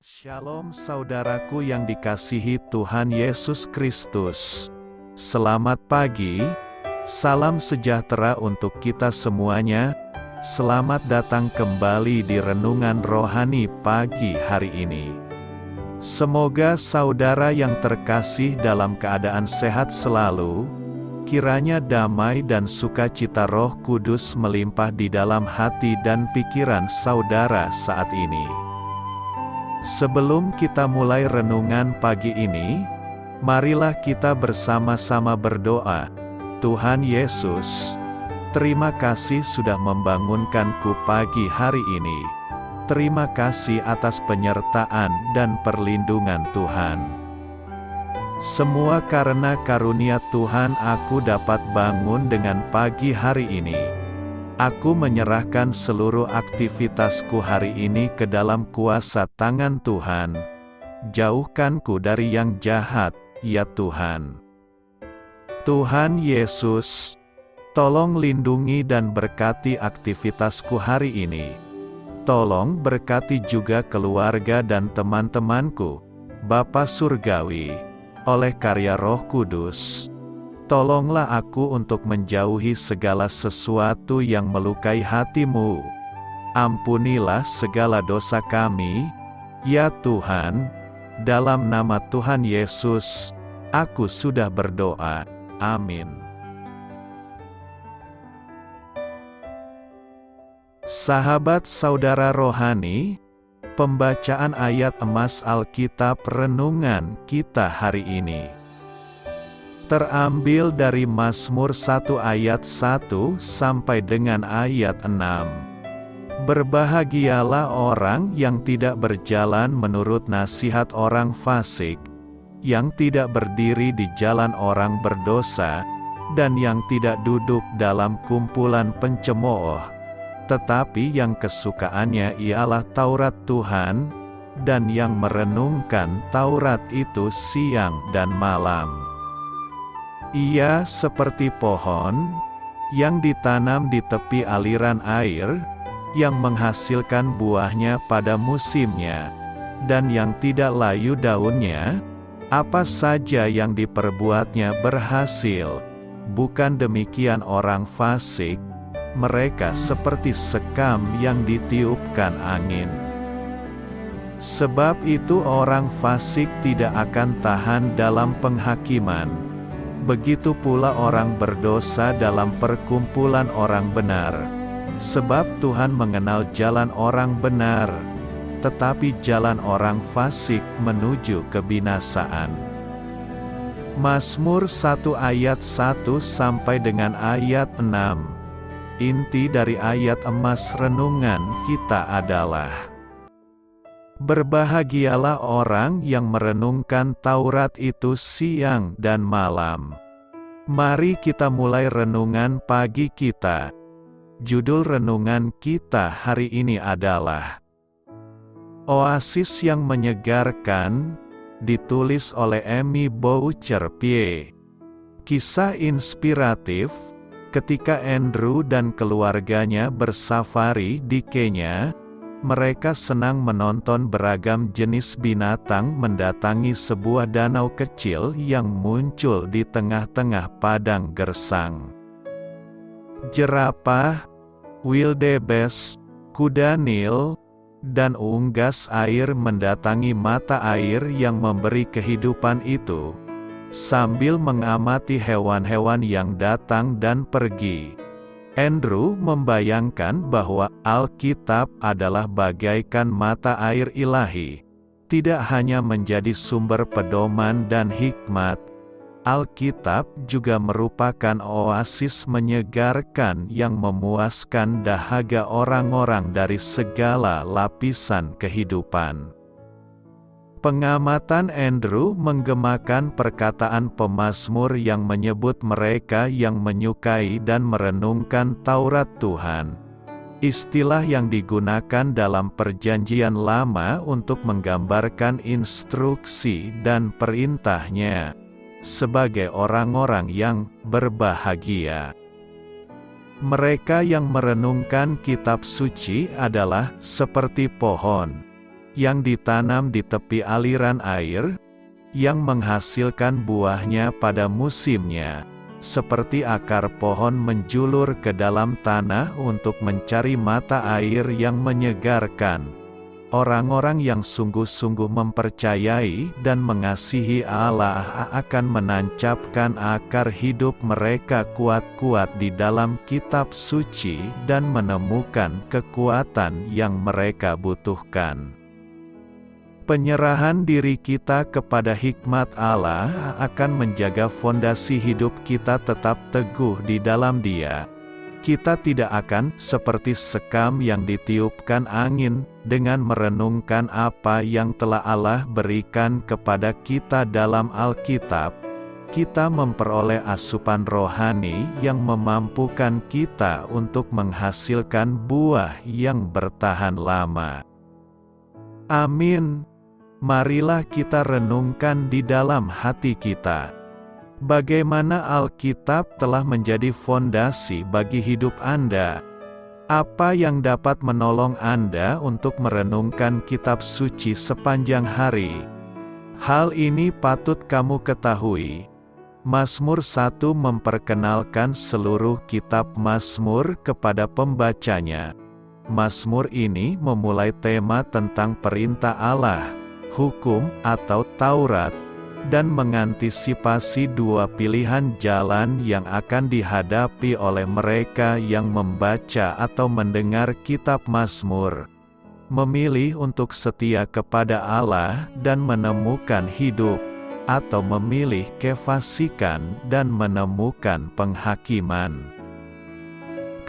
Shalom saudaraku yang dikasihi Tuhan Yesus Kristus. Selamat pagi, salam sejahtera untuk kita semuanya. Selamat datang kembali di renungan rohani pagi hari ini. Semoga saudara yang terkasih dalam keadaan sehat selalu, kiranya damai dan sukacita Roh Kudus melimpah di dalam hati dan pikiran saudara saat ini. Sebelum kita mulai renungan pagi ini, marilah kita bersama-sama berdoa. Tuhan Yesus, terima kasih sudah membangunkanku pagi hari ini. Terima kasih atas penyertaan dan perlindungan Tuhan. Semua karena karunia Tuhan aku dapat bangun dengan pagi hari ini. Aku menyerahkan seluruh aktivitasku hari ini ke dalam kuasa tangan Tuhan. Jauhkanku dari yang jahat, ya Tuhan. Tuhan Yesus, tolong lindungi dan berkati aktivitasku hari ini. Tolong berkati juga keluarga dan teman-temanku, Bapa Surgawi, oleh karya Roh Kudus. Tolonglah aku untuk menjauhi segala sesuatu yang melukai hatimu. Ampunilah segala dosa kami, ya Tuhan. Dalam nama Tuhan Yesus, aku sudah berdoa. Amin. Sahabat saudara rohani, pembacaan ayat emas Alkitab renungan kita hari ini Terambil dari Mazmur 1 ayat 1 sampai dengan ayat 6. Berbahagialah orang yang tidak berjalan menurut nasihat orang fasik, yang tidak berdiri di jalan orang berdosa, dan yang tidak duduk dalam kumpulan pencemooh, tetapi yang kesukaannya ialah Taurat Tuhan, dan yang merenungkan Taurat itu siang dan malam. Ia seperti pohon yang ditanam di tepi aliran air, yang menghasilkan buahnya pada musimnya, dan yang tidak layu daunnya, apa saja yang diperbuatnya berhasil. Bukan demikian orang fasik, mereka seperti sekam yang ditiupkan angin. Sebab itu orang fasik tidak akan tahan dalam penghakiman begitu pula orang berdosa dalam perkumpulan orang benar. Sebab Tuhan mengenal jalan orang benar, tetapi jalan orang fasik menuju kebinasaan. Mazmur 1 ayat 1 sampai dengan ayat 6. Inti dari ayat emas renungan kita adalah Berbahagialah orang yang merenungkan Taurat itu siang dan malam. Mari kita mulai renungan pagi kita. Judul renungan kita hari ini adalah Oasis yang Menyegarkan, ditulis oleh Emmy Boucher Pie. Kisah inspiratif, ketika Andrew dan keluarganya bersafari di Kenya, mereka senang menonton beragam jenis binatang mendatangi sebuah danau kecil yang muncul di tengah-tengah padang gersang. Jerapah, wildebeest, kuda nil, dan unggas air mendatangi mata air yang memberi kehidupan itu, sambil mengamati hewan-hewan yang datang dan pergi. Andrew membayangkan bahwa Alkitab adalah bagaikan mata air ilahi, tidak hanya menjadi sumber pedoman dan hikmat. Alkitab juga merupakan oasis menyegarkan yang memuaskan dahaga orang-orang dari segala lapisan kehidupan. Pengamatan Andrew menggemakan perkataan pemazmur yang menyebut mereka yang menyukai dan merenungkan Taurat Tuhan. Istilah yang digunakan dalam Perjanjian Lama untuk menggambarkan instruksi dan perintahnya sebagai orang-orang yang berbahagia. Mereka yang merenungkan kitab suci adalah seperti pohon yang ditanam di tepi aliran air, yang menghasilkan buahnya pada musimnya, seperti akar pohon menjulur ke dalam tanah untuk mencari mata air yang menyegarkan. Orang-orang yang sungguh-sungguh mempercayai dan mengasihi Allah akan menancapkan akar hidup mereka kuat-kuat di dalam kitab suci dan menemukan kekuatan yang mereka butuhkan. Penyerahan diri kita kepada hikmat Allah akan menjaga fondasi hidup kita tetap teguh di dalam Dia. Kita tidak akan seperti sekam yang ditiupkan angin dengan merenungkan apa yang telah Allah berikan kepada kita dalam Alkitab. Kita memperoleh asupan rohani yang memampukan kita untuk menghasilkan buah yang bertahan lama. Amin. Marilah kita renungkan di dalam hati kita. Bagaimana Alkitab telah menjadi fondasi bagi hidup Anda? Apa yang dapat menolong Anda untuk merenungkan kitab suci sepanjang hari? Hal ini patut kamu ketahui. Mazmur 1 memperkenalkan seluruh kitab Mazmur kepada pembacanya. Mazmur ini memulai tema tentang perintah Allah, hukum atau Taurat, dan mengantisipasi dua pilihan jalan yang akan dihadapi oleh mereka yang membaca atau mendengar kitab Mazmur. Memilih untuk setia kepada Allah dan menemukan hidup, atau memilih kefasikan dan menemukan penghakiman.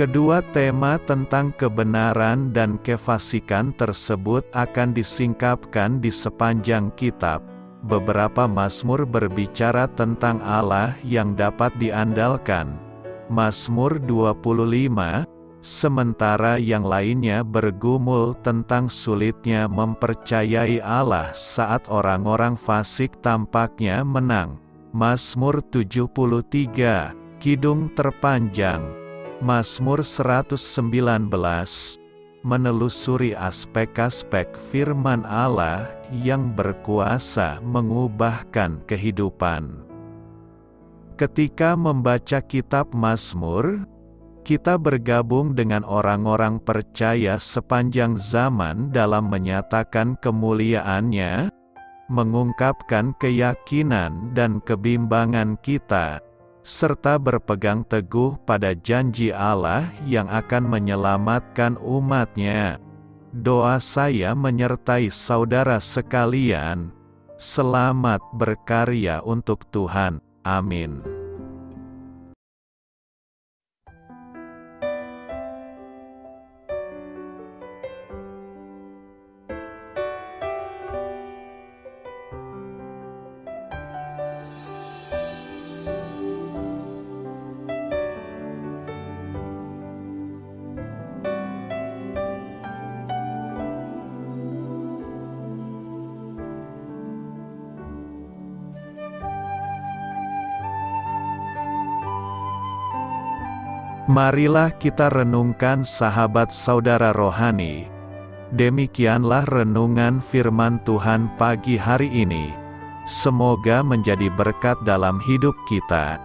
Kedua tema tentang kebenaran dan kefasikan tersebut akan disingkapkan di sepanjang kitab. Beberapa Mazmur berbicara tentang Allah yang dapat diandalkan. Mazmur 25, sementara yang lainnya bergumul tentang sulitnya mempercayai Allah saat orang-orang fasik tampaknya menang. Mazmur 73, Kidung terpanjang Mazmur 119 menelusuri aspek-aspek firman Allah yang berkuasa mengubahkan kehidupan. Ketika membaca kitab Mazmur, kita bergabung dengan orang-orang percaya sepanjang zaman dalam menyatakan kemuliaannya, mengungkapkan keyakinan dan kebimbangan kita, serta berpegang teguh pada janji Allah yang akan menyelamatkan umatnya. Doa saya menyertai saudara sekalian. Selamat berkarya untuk Tuhan. Amin. Marilah kita renungkan sahabat saudara rohani. Demikianlah renungan firman Tuhan pagi hari ini. Semoga menjadi berkat dalam hidup kita.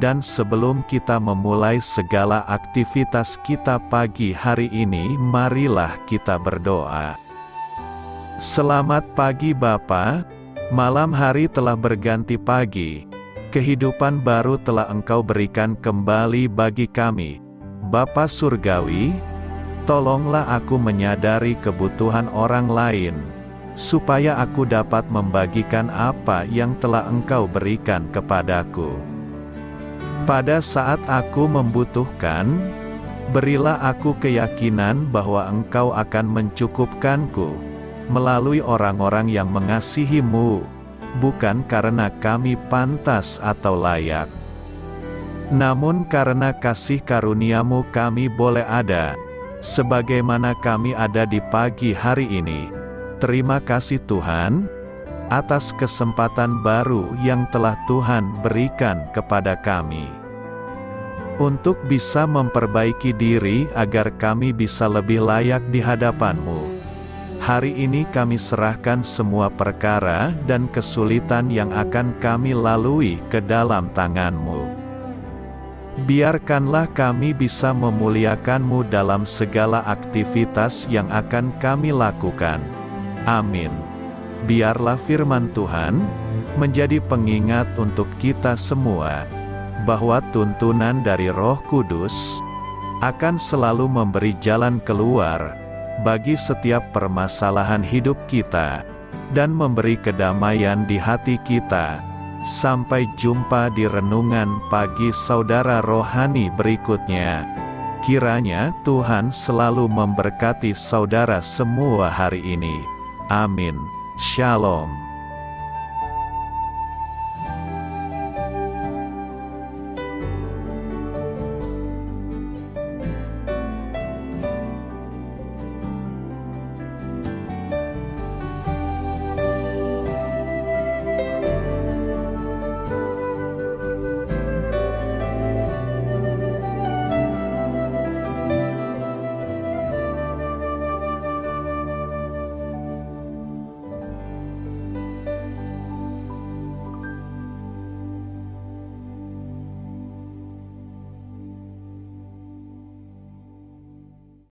Dan sebelum kita memulai segala aktivitas kita pagi hari ini, marilah kita berdoa. Selamat pagi Bapa, malam hari telah berganti pagi kehidupan baru telah Engkau berikan kembali bagi kami. Bapa Surgawi, tolonglah aku menyadari kebutuhan orang lain, supaya aku dapat membagikan apa yang telah Engkau berikan kepadaku. Pada saat aku membutuhkan, berilah aku keyakinan bahwa Engkau akan mencukupkanku, melalui orang-orang yang mengasihimu, bukan karena kami pantas atau layak. Namun karena kasih karuniamu kami boleh ada, sebagaimana kami ada di pagi hari ini. Terima kasih Tuhan, atas kesempatan baru yang telah Tuhan berikan kepada kami. Untuk bisa memperbaiki diri agar kami bisa lebih layak di hadapan-Mu. Hari ini kami serahkan semua perkara dan kesulitan yang akan kami lalui ke dalam tangan-Mu. Biarkanlah kami bisa memuliakan-Mu dalam segala aktivitas yang akan kami lakukan. Amin. Biarlah firman Tuhan menjadi pengingat untuk kita semua bahwa tuntunan dari Roh Kudus akan selalu memberi jalan keluar bagi setiap permasalahan hidup kita dan memberi kedamaian di hati kita Sampai jumpa di renungan pagi saudara rohani berikutnya. Kiranya Tuhan selalu memberkati saudara semua hari ini. Amin. Shalom.